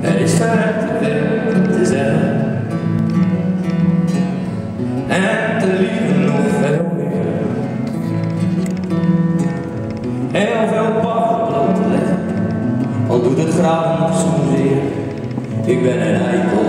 Er is vaak te te zeggen en te liegen nog veel meer. Heel veel paffen bloot te leggen, al doet het graag nog zozeer. Ik ben een eikel,